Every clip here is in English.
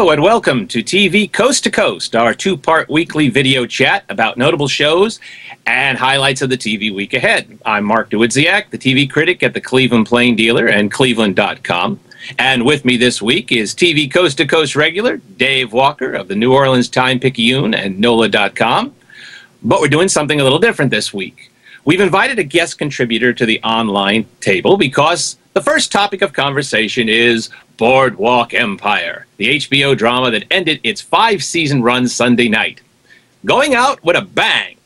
Hello and welcome to TV Coast to Coast, our two part weekly video chat about notable shows and highlights of the TV week ahead. I'm Mark Dawidziak, the TV critic at the Cleveland Plain Dealer and Cleveland.com. And with me this week is TV Coast to Coast regular Dave Walker of the New Orleans Time Picayune and NOLA.com. But we're doing something a little different this week. We've invited a guest contributor to the online table because the first topic of conversation is Boardwalk Empire, the HBO drama that ended its five season run Sunday night. Going out with a bang.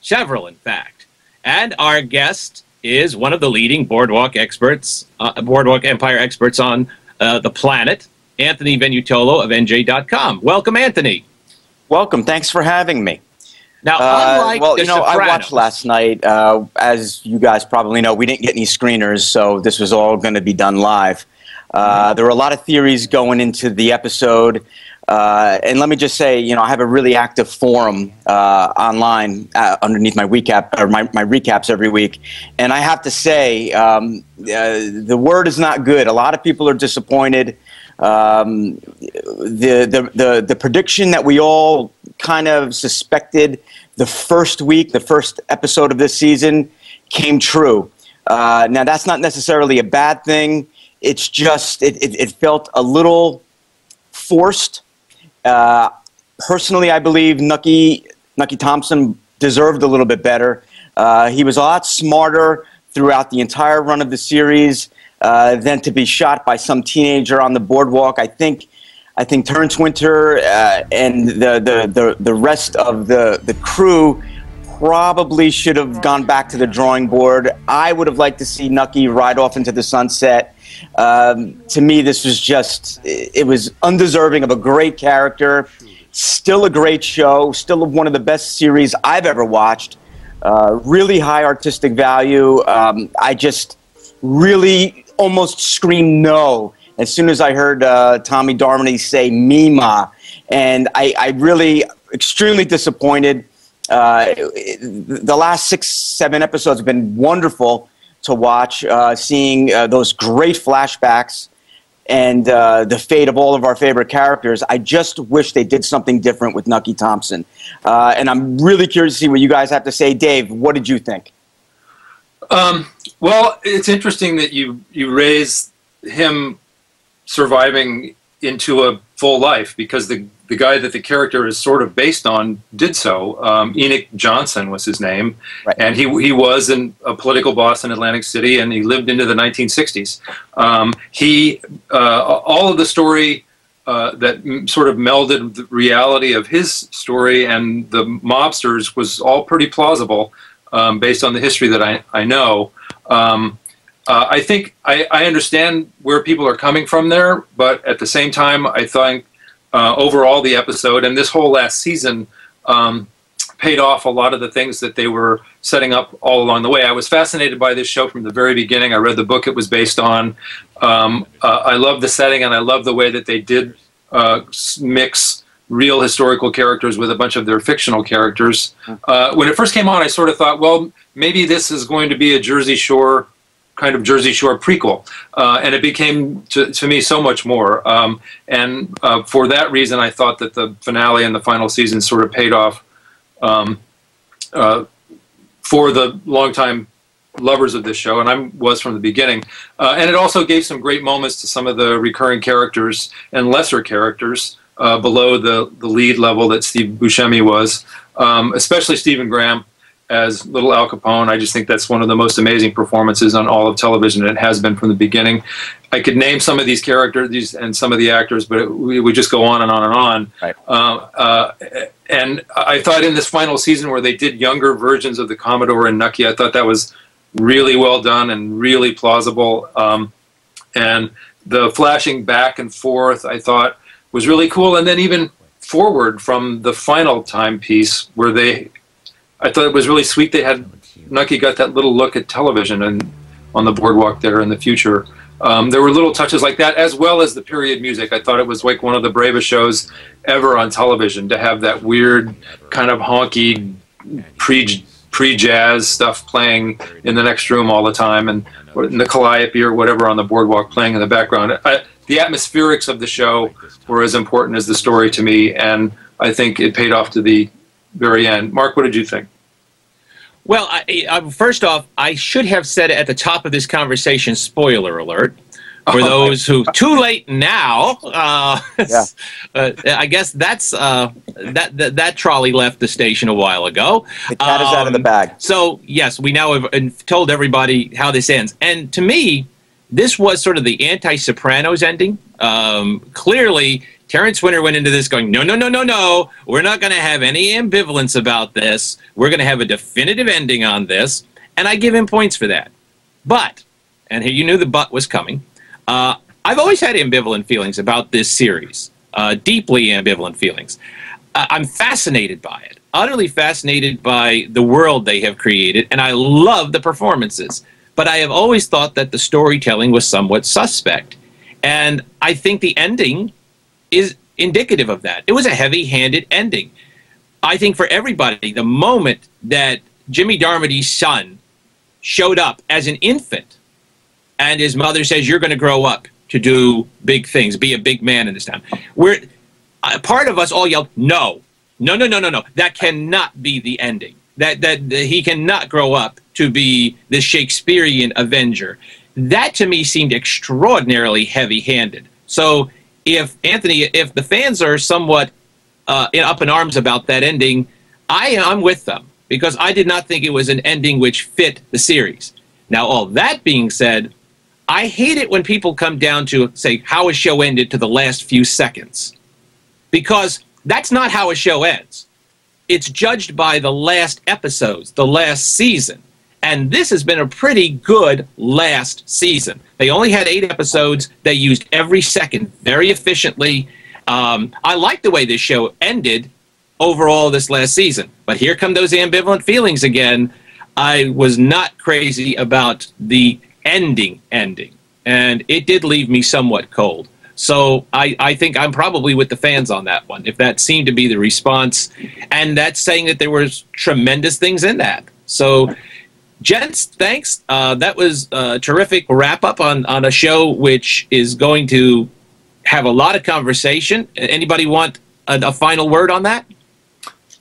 Several, in fact. And our guest is one of the leading Boardwalk experts, uh, Boardwalk Empire experts on uh, the planet, Anthony Venutolo of NJ.com. Welcome, Anthony. Welcome. Thanks for having me. Now, Uh, unlike well, the you know, I watched last night. Uh, as you guys probably know, we didn't get any screeners, so this was all going to be done live. Uh, there were a lot of theories going into the episode. Uh, and let me just say, you know, I have a really active forum uh, online uh, underneath my recap or my, my recaps every week, and I have to say, um, uh, the word is not good. A lot of people are disappointed. Um, the, the the the prediction that we all kind of suspected the first week, the first episode of this season, came true. Now that's not necessarily a bad thing. It's just it, it, it felt a little forced. Uh, personally, I believe Nucky Nucky Thompson deserved a little bit better. Uh, he was a lot smarter throughout the entire run of the series uh, than to be shot by some teenager on the boardwalk. I think. I think Terrence Winter uh, and the, the, the, the rest of the, the crew probably should have gone back to the drawing board. I would have liked to see Nucky ride off into the sunset. Um, to me, this was just, it was undeserving of a great character. Still a great show, still one of the best series I've ever watched. Uh, really high artistic value. Um, I just really almost screamed no as soon as I heard uh, Tommy Darmody say Mima. And I, I really, extremely disappointed. Uh, the last six, seven episodes have been wonderful to watch, uh, seeing uh, those great flashbacks and uh, the fate of all of our favorite characters. I just wish they did something different with Nucky Thompson. Uh, and I'm really curious to see what you guys have to say. Dave, what did you think? Um, well, it's interesting that you you raise him surviving into a full life because the the guy that the character is sort of based on did so. Um, Enoch Johnson was his name, Right. and he he was an, a political boss in Atlantic City, and he lived into the 1960s. Um, he uh, all of the story. Uh, that m- sort of melded the reality of his story and the mobsters was all pretty plausible um, based on the history that I, I know. Um, uh, I think I, I understand where people are coming from there, but at the same time, I think uh, overall the episode and this whole last season um, paid off a lot of the things that they were setting up all along the way. I was fascinated by this show from the very beginning. I read the book it was based on. Um, uh, I love the setting and I love the way that they did uh, mix real historical characters with a bunch of their fictional characters. Uh, when it first came on, I sort of thought, well, maybe this is going to be a Jersey Shore kind of Jersey Shore prequel, uh, and it became to, to me so much more. Um, and uh, for that reason, I thought that the finale and the final season sort of paid off um, uh, for the longtime lovers of this show, and I was from the beginning. Uh, and it also gave some great moments to some of the recurring characters and lesser characters uh, below the, the lead level that Steve Buscemi was, um, especially Stephen Graham as Little Al Capone. I just think that's one of the most amazing performances on all of television, and it has been from the beginning. I could name some of these characters these, and some of the actors, but it, we would just go on and on and on. Right. Uh, uh, and I thought in this final season where they did younger versions of the Commodore and Nucky, I thought that was really well done and really plausible. Um, and the flashing back and forth, I thought was really cool. And then even forward from the final timepiece where they, I thought it was really sweet. They had Nucky got that little look at television and on the boardwalk there in the future. Um, there were little touches like that, as well as the period music. I thought it was like one of the bravest shows ever on television to have that weird kind of honky pre pre-jazz stuff playing in the next room all the time, and the Calliope or whatever on the boardwalk playing in the background. I, the atmospherics of the show were as important as the story to me, and I think it paid off to the very end. Mark, what did you think? Well, I, I, first off, I should have said at the top of this conversation, spoiler alert, for oh those who too late now. Uh, yeah. uh, I guess that's uh, that, that, that trolley left the station a while ago. The cat um, is out of the um, bag. So yes, we now have told everybody how this ends, and to me, this was sort of the anti-Sopranos ending. Um, clearly, Terrence Winter went into this going, no, no, no, no, no. We're not going to have any ambivalence about this. We're going to have a definitive ending on this. And I give him points for that. But, and you knew the but was coming, uh, I've always had ambivalent feelings about this series, uh, deeply ambivalent feelings. Uh, I'm fascinated by it, utterly fascinated by the world they have created, and I love the performances. But I have always thought that the storytelling was somewhat suspect. And I think the ending is indicative of that. It was a heavy handed ending. I think for everybody, the moment that Jimmy Darmody's son showed up as an infant and his mother says, You're going to grow up to do big things, be a big man in this town. We're, uh, part of us all yelled, No, no, no, no, no, no. That cannot be the ending. That, that, that he cannot grow up to be the Shakespearean Avenger. That to me seemed extraordinarily heavy handed. So if Anthony, if the fans are somewhat uh, up in arms about that ending, I am with them because I did not think it was an ending which fit the series. Now, all that being said, I hate it when people come down to say how a show ended to the last few seconds because that's not how a show ends. It's judged by the last episodes, the last season. And this has been a pretty good last season. They only had eight episodes. They used every second very efficiently. Um, I like the way this show ended overall this last season. But here come those ambivalent feelings again. I was not crazy about the ending ending. And it did leave me somewhat cold. So I, I think I'm probably with the fans on that one, if that seemed to be the response. And that's saying that there was tremendous things in that. So gents, thanks. Uh, that was a terrific wrap up on, on a show which is going to have a lot of conversation. Anybody want a, a final word on that?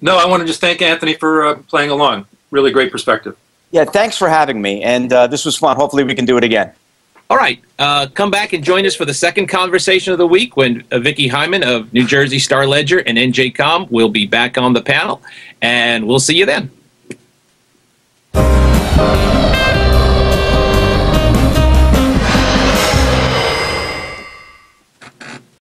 No, I want to just thank Anthony for uh, playing along. Really great perspective. Yeah, thanks for having me. And uh, this was fun. Hopefully, we can do it again. All right. Uh, come back and join us for the second conversation of the week when uh, Vicki Hyman of New Jersey Star Ledger and NJ.com will be back on the panel. And we'll see you then. Thank